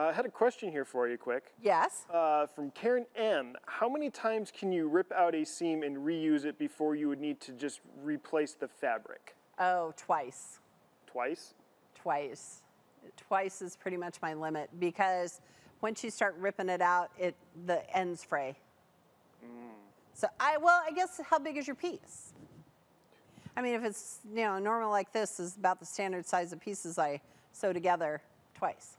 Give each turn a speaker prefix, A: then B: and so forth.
A: Uh, I had a question here for you, quick.
B: Yes.
A: Uh, from Karen M. How many times can you rip out a seam and reuse it before you would need to just replace the fabric?
B: Oh, twice.
A: Twice?
B: Twice. Twice is pretty much my limit because once you start ripping it out, it the ends fray. Mm. So I well, I guess how big is your piece? I mean, if it's you know normal like this is about the standard size of pieces I sew together twice.